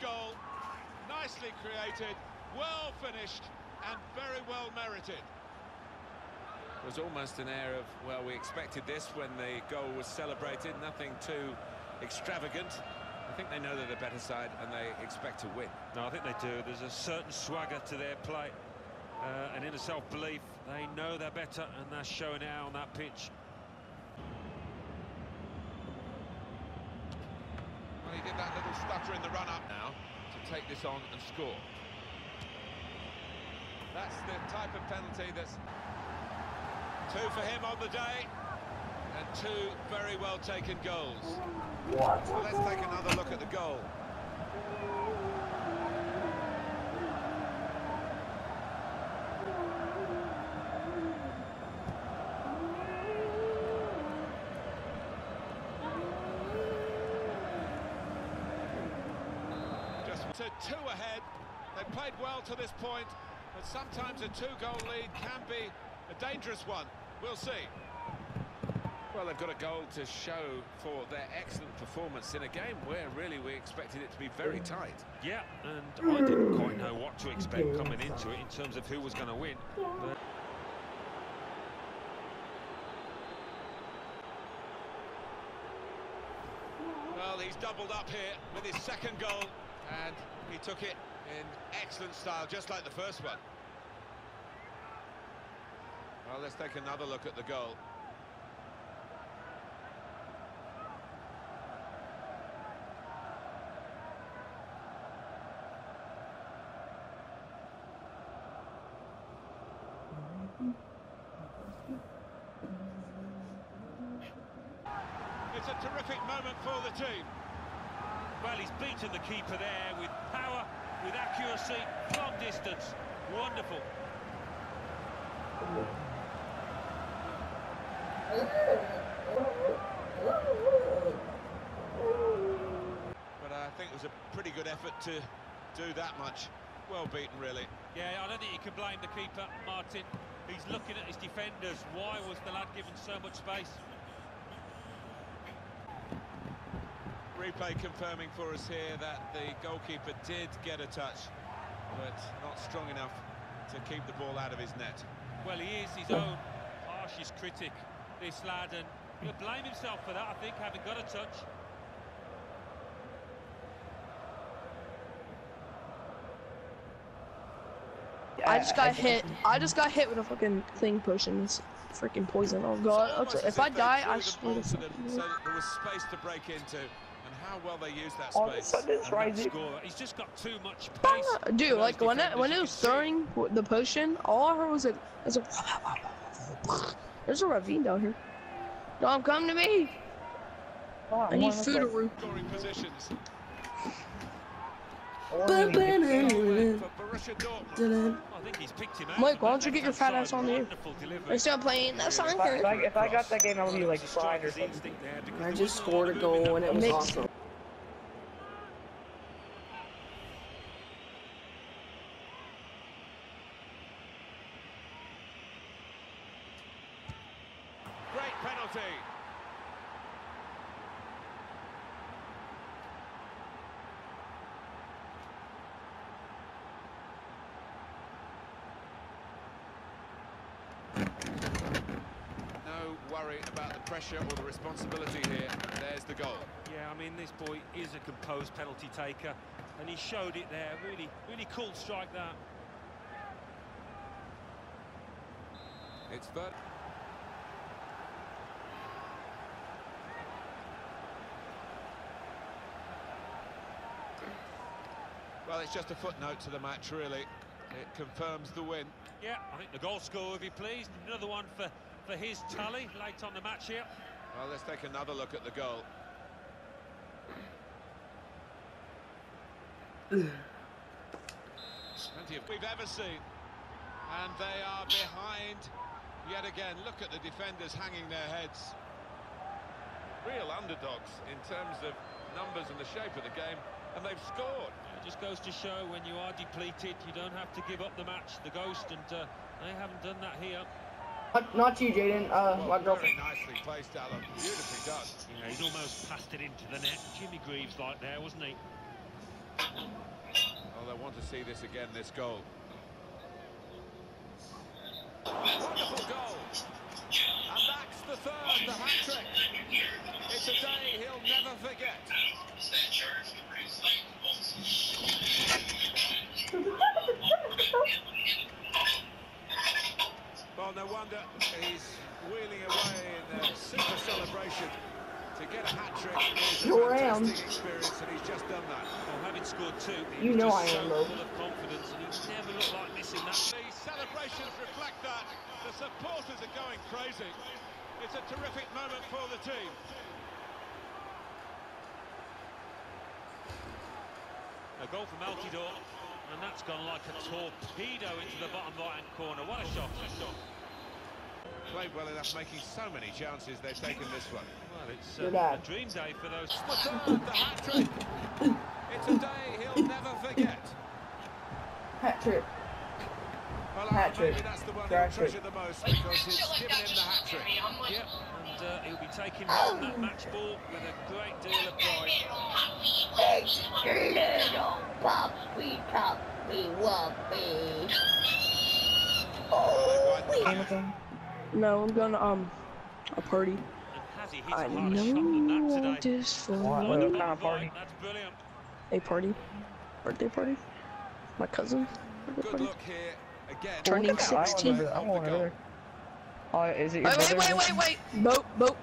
goal. Nicely created, well finished, and very well merited. It was almost an air of, well, we expected this when the goal was celebrated. Nothing too extravagant. I think they know they're the better side and they expect to win. No, I think they do. There's a certain swagger to their play. Uh, and inner self-belief. They know they're better and they're showing it out on that pitch. Well, he did that little stutter in the run-up now to take this on and score. That's the type of penalty that's two for him on the day, and two very well taken goals. So let's take another look at the goal. To two ahead. They played well to this point, but sometimes a two-goal lead can be a dangerous one. We'll see. Well, they've got a goal to show for their excellent performance in a game where really we expected it to be very tight. Yeah, and I didn't quite know what to expect coming into it in terms of who was going to win. But Well, he's doubled up here with his second goal, and he took it in excellent style, just like the first one. Well, let's take another look at the goal. It's a terrific moment for the team. Well, he's beaten the keeper there with power, with accuracy, from distance. Wonderful. But I think it was a pretty good effort to do that much. Well beaten, really. Yeah, I don't think you can blame the keeper, Martin. He's looking at his defenders. Why was the lad given so much space? Replay confirming for us here that the goalkeeper did get a touch, but not strong enough to keep the ball out of his net. Well, he is his own harshest critic, this lad, and he'll blame himself for that, I think, having got a touch. I just got hit. I just got hit with a fucking thing pushing this freaking poison. Oh god! Almost Okay, as if I die, I the swear ball to to them fucking- so there was space to break into, and how well they used that All of a space. sudden, it's And rising. score, he's just got too much pace. for Dude, like when it when You it can was see throwing the potion, all I heard was like, was like, there's a ravine down here. Don't come to me. Oh, I need one food to root. Scoring positions. Mike, why don't you get your fat ass on here? Wonderful delivery. We're still playing the If I, if. I, if I got that game, I would be like Strike fried or something. instinct I just wasn't a lot scored a goal and it was Mix. awesome. Great penalty. No worry about the pressure or the responsibility here. There's the goal. Yeah, I mean, this boy is a composed penalty taker, and he showed it there. Really, really cool strike that. It's Vert. Well, it's just a footnote to the match, really. It confirms the win. Yeah, I think the goal scorer will be pleased. Another one for, for his tally late on the match here. Well, let's take another look at the goal. Plenty of we've ever seen. And they are behind yet again. Look at the defenders hanging their heads. Real underdogs in terms of numbers and the shape of the game, and they've scored. It just goes to show when you are depleted, you don't have to give up the match, the ghost, and uh, they haven't done that here. Not, not you, Jaden. Uh, Well, my very nicely placed, Alan. Beautifully done. Yeah, he's almost passed it into the net. Jimmy Greaves like there, wasn't he? Well, they want to see this again, this goal. Wonderful goal. And that's the third, the hat-trick. It's a day he'll never forget. Well, no wonder he's wheeling away in a super celebration. To get a hat-trick is a Sure am. experience, and he's just done that. Well, having scored two, You know I so am, though. full of confidence, and he never looked like missing that. The celebrations reflect that. The supporters are going crazy. It's a terrific moment for the team. A goal from Altidore, and that's gone like a torpedo into the bottom right-hand corner. What a shot! What a shot. Played well enough, making so many chances. They've taken this one. Well, it's Your uh, dad. a dream day for those. The the hat-trick. It's a day he'll never forget. Hat trick. Well, Hat-trick. maybe that's the one he'll treasure the most because it's given him the hat-trick. Yep, and uh, he'll be taking home that match ball with a great deal of pride. Little puppy, puppy, wuppy. Oh, Game with him. No, I'm gonna um a party. I has he hit I a harder shot than know that today? this for What? What kind of party? right, That's brilliant. a party, birthday party. My cousin. birthday Good party. look here again. Turning Look at that. I 16. wanna- I want Of the goal. another. Oh, is it your Wait, wait, brother? wait, wait, wait. Boat, boat.